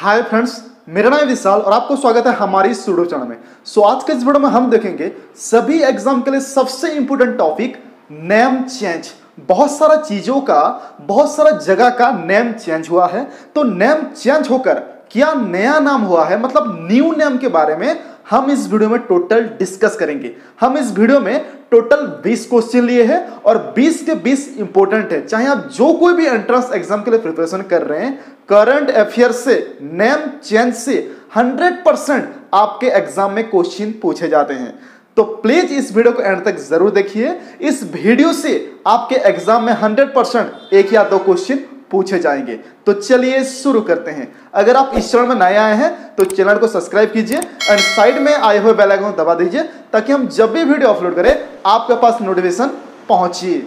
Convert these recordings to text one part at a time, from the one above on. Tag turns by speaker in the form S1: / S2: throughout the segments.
S1: Hi friends मेरा नाम विशाल और आपको स्वागत है हमारी सूडो चैनल में। सो आज के इस वीडियो में हम देखेंगे सभी एग्ज़ाम के लिए सबसे इंपोर्टेंट टॉपिक नेम चेंज बहुत सारा चीज़ों का, बहुत सारा जगह का नेम चेंज हुआ है। तो नेम चेंज होकर क्या नया नाम हुआ है? मतलब न्यू नेम के बारे में हम इस वीडियो में टोटल डिस्कस करेंगे। हम इस वीडियो में टोटल 20 क्वेश्चन लिए हैं और 20 के 20 इंपॉर्टेंट है। चाहे आप जो कोई भी एंट्रेंस एग्ज़ाम के लिए प्रिपरेशन कर रहे हैं करंट अफेयर से नेम चेंज से 100 परसेंट आपके एग्ज़ाम में क्वेश्चन पूछे जाते हैं। तो प्लीज़ इस वीडियो को एंड तक ज़रूर देखिए। इस वीडियो से आपके एग्ज़ाम में 100 परसेंट एक या दो क्वेश्चन पूछे जाएँगे। तो चलिए शुरू करते हैं। अगर आप इस चैनल में नए आए हैं तो चैनल को सब्सक्राइब कीजिए एंड साइड में आए हुए बेल आइकन दबा दीजिए, ताकि हम जब भी वीडियो अपलोड करें, आपके पास नोटिफिकेशन पहुंचिए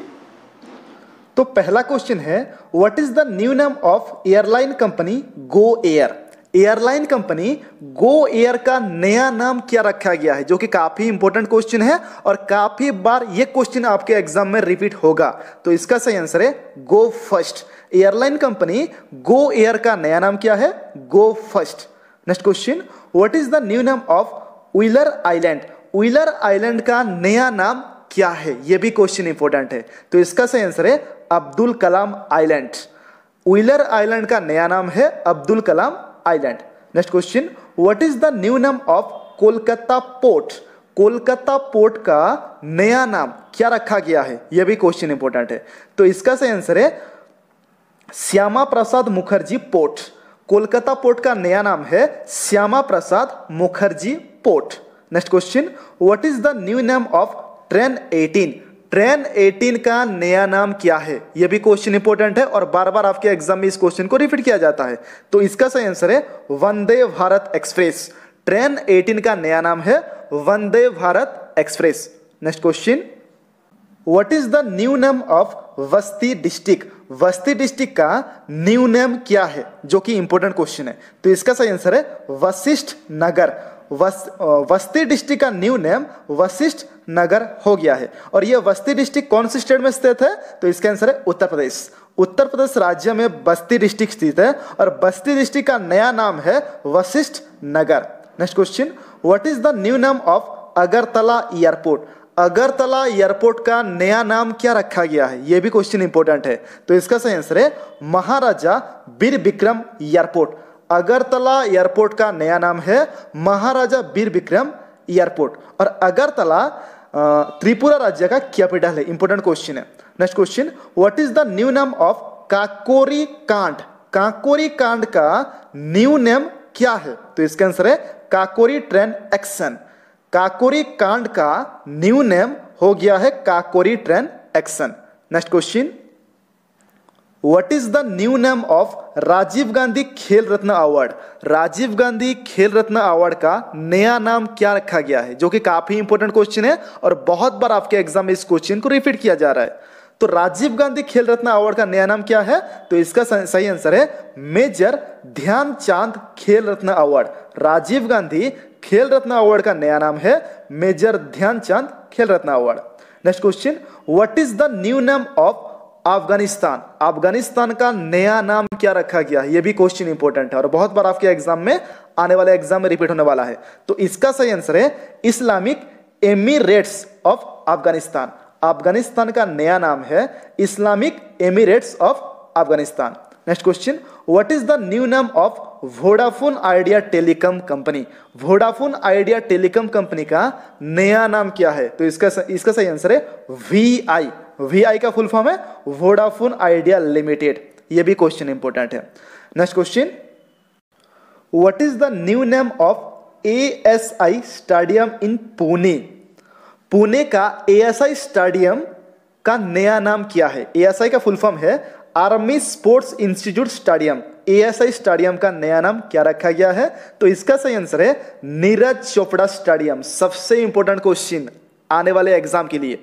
S1: तो पहला क्वेश्चन है what is the new name of airline company Go Air airline company Go Air का नया नाम क्या रखा गया है, जो कि काफ़ी इंपॉर्टेंट क्वेश्चन है और काफ़ी बार ये क्वेश्चन आपके एग्ज़ाम में रिपीट होगा। तो इसका सही आंसर है Go First airline company Go Air का नया नाम क्या है? Go First next question what is the new name of Wheeler island Wheeler island का नया नाम क्या है? यह भी क्वेश्चन इंपॉर्टेंट है। तो इसका सही आंसर है Abdul Kalam island Wheeler island का नया नाम है Abdul Kalam island next question what is the new name of Kolkata port Kolkata port का नया नाम क्या रखा गया है? यह भी क्वेश्चन इंपॉर्टेंट है। तो इसका सही आंसर है श्यामा प्रसाद मुखर्जी पोर्ट कोलकाता पोर्ट का नया नाम है Shyama Prasad Mukherjee port next question what is the new name of train 18 train 18 का नया नाम क्या है? यह भी क्वेश्चन इंपॉर्टेंट है और बार बार आपके एग्ज़ाम में इस क्वेश्चन को रिपीट किया जाता है। तो इसका सही आंसर है वंदे भारत एक्सप्रेस। ट्रेन 18 का नया नाम है Vande Bharat express. Next question what is the new name of Basti district Basti district का न्यू नेम क्या है? जो कि इंपॉर्टेंट क्वेश्चन है। तो इसका सही आंसर है वशिष्ठ नगर। वस, वस्ती डिस्ट्रिक्ट का न्यू नेम वशिष्ठ नगर हो गया है। और यह वस्ती डिस्ट्रिक्ट कौन सी स्टेट में स्थित है? तो इसका आंसर है उत्तर प्रदेश। उत्तर प्रदेश राज्य में बस्ती डिस्ट्रिक्ट स्थित है और बस्ती डिस्ट्रिक्ट का नया नाम है Vashishtha Nagar. Next question what is the new name of Agartala airport Agartala airport का नया नाम क्या रखा गया है? यह भी क्वेश्चन इंपॉर्टेंट है। तो इसका सही आंसर है महाराजा बीर विक्रम एयरपोर्ट अगरतला एयरपोर्ट का नया नाम है महाराजा बीर विक्रम एयरपोर्ट। और अगरतला त्रिपुरा राज्य का कैपिटल है? इंपॉर्टेंट क्वेश्चन है। Next question what is the new name of Kakori Kand? Kakori Kand का न्यू नेम क्या है? तो इसका आंसर है काकोरी ट्रेन एक्शन काकोरी कांड का न्यू नेम हो गया है Kakori train action next question what is the new name of Rajiv Gandhi Khel Ratna award Rajiv Gandhi Khel Ratna award का नया नाम क्या रखा गया है? जो कि काफ़ी इंपॉर्टेंट क्वेश्चन है और बहुत बार आपके एग्ज़ाम में इस क्वेश्चन को रिपीट किया जा रहा है। तो राजीव गांधी खेल रत्न अवार्ड का नया नाम क्या है? तो इसका सही आंसर है major Dhyanchand Khel Ratna award Rajiv Gandhi Khel Ratna award का नया नाम है major Dhyanchand Khel Ratna award next question what is the new name of Afghanistan. Afghanistan का नया नाम क्या रखा गया? है भी क्वेश्चन इंपॉर्टेंट है और बहुत बार आपके एग्ज़ाम में आने वाले एग्ज़ाम में रिपीट होने वाला है। तो इसका सही आंसर है Islamic emirates of Afghanistan Afghanistan का नया नाम है Islamic emirates of Afghanistan next question what is the new name of Vodafone Idea telecom company Vodafone Idea telecom company का नया नाम क्या है? तो इसका इसका सही आंसर है वी आई आई का फुल फॉर्म है वोडाफोन आइडिया लिमिटेड ये भी क्वेश्चन इंपॉर्टेंट है. Next question what is the new name of A S I stadium in Pune Pune का ए एस आई स्टेडियम का नया नाम क्या है? ए एस आई का फुल फॉर्म है army sports institute stadium A S I stadium का नया नाम क्या रखा गया है? तो इसका सही आंसर है नीरज चोपड़ा स्टेडियम सबसे इंपॉर्टेंट क्वेश्चन आने वाले एग्ज़ाम के लिए.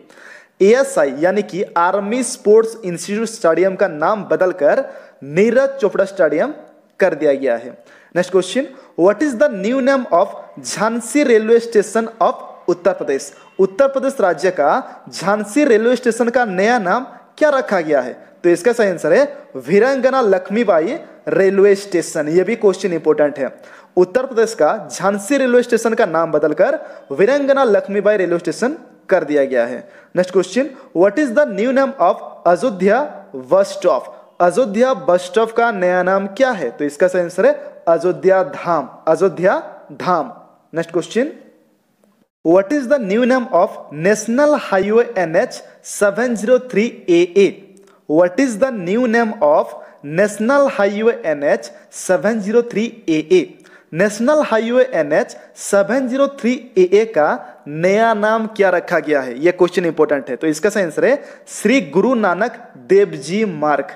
S1: एएसआई यानी कि आर्मी स्पोर्ट्स इंस्टीट्यूट स्टेडियम का नाम बदलकर नीरज चोपड़ा स्टेडियम कर दिया गया है। Next question what is the new name of Jhansi railway station of Uttar Pradesh Uttar Pradesh राज्य का झांसी रेलवे स्टेशन का नया नाम क्या रखा गया है? तो इसका सही आंसर है वीरंगना लक्ष्मीबाई रेलवे स्टेशन ये भी क्वेश्चन इंपॉर्टेंट है। उत्तर प्रदेश का झांसी रेलवे स्टेशन का नाम बदलकर वीरंगना लक्ष्मीबाई रेलवे स्टेशन कर दिया गया है। Next question what is the new name of Ayodhya bus stop Ayodhya bus stop का नया नाम क्या है? तो इसका सही आंसर है Ayodhya Dham Ayodhya Dham next question what is the new name of national highway N H seven zero three A A what is the new name of national highway N H seven zero three A A national highway N H seven zero three A A का नया नाम क्या रखा गया है? यह question important है। तो इसका आंसर है श्री गुरु Nanak Dev ji Marg.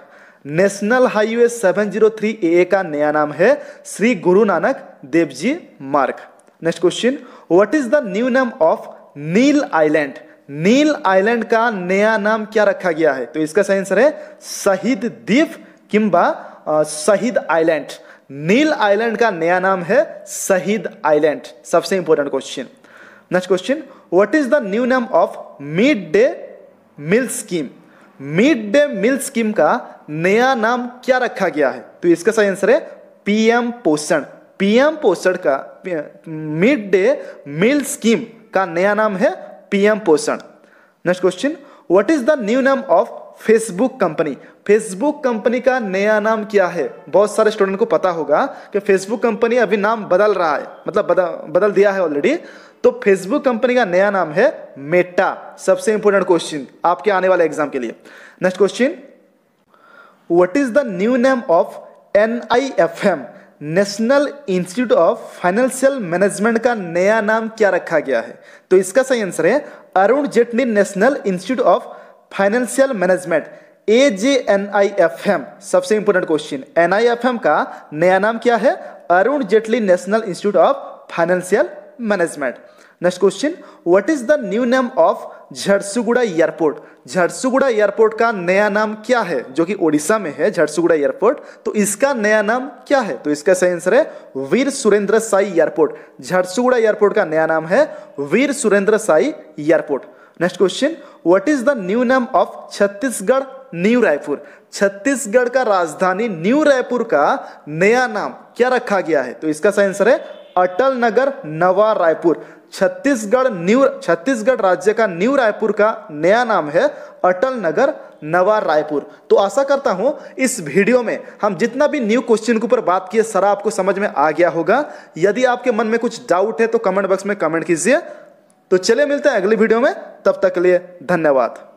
S1: National highway seven zero three A का नया नाम है श्री गुरु Nanak Dev ji Marg. Next question what is the new name of Neil island Neil island का नया नाम क्या रखा गया है? तो इसका आंसर है शहीद द्वीप किंबा शहीद आइलैंड नील आइलैंड का नया नाम है शहीद आइलैंड, सबसे important question next question what is the new name of mid day meal scheme mid day meal scheme का नया नाम क्या रखा गया है? तो इसका सही आंसर है पीएम पोषण पीएम पोषण का मिड डे मील स्कीम का नया नाम है PM Poshan next question what is the new name of Facebook company Facebook company का नया नाम क्या है? बहुत सारे स्टूडेंट को पता होगा कि फेसबुक कंपनी अभी नाम बदल रहा है। मतलब बदल बदल दिया है ऑलरेडी तो फेसबुक कंपनी का नया नाम है मेटा सबसे इंपॉर्टेंट क्वेश्चन आपके आने वाले एग्ज़ाम के लिए। Next question what is the new name of N I F M national institute of financial management का नया नाम क्या रखा गया है? तो इसका सही आंसर है Arun Jaitley national institute of financial management A J N I F M सबसे important question N I F M का नया नाम क्या है? Arun Jaitley national institute of financial management next question what is the new name of Jharsuguda airport Jharsuguda airport का नया नाम क्या है? जो कि ओडिशा में है झरसुगुड़ा एयरपोर्ट तो इसका नया नाम क्या है? तो इसका सही आंसर है वीर सुरेंद्र साई एयरपोर्ट झरसुगुड़ा एयरपोर्ट का नया नाम है Veer Surendra Sai airport next question what is the new name of Chhattisgarh new Raipur Chhattisgarh का राजधानी न्यू रायपुर का नया नाम क्या रखा गया है? तो इसका सही आंसर है अटल नगर, नवा रायपुर। छत्तीसगढ़ न्यू छत्तीसगढ़ राज्य का न्यू रायपुर का नया नाम है अटल नगर, नवा रायपुर। तो आशा करता हूँ इस वीडियो में हम जितना भी न्यू क्वेश्चन के ऊपर बात किए, सारा आपको समझ में आ गया होगा। यदि आपके मन में कुछ डाउट है तो कमेंट बॉक्स में कमेंट कीजिए। तो चले मिलते हैं अगली वीडियो में। तब तक के लिए धन्यवाद।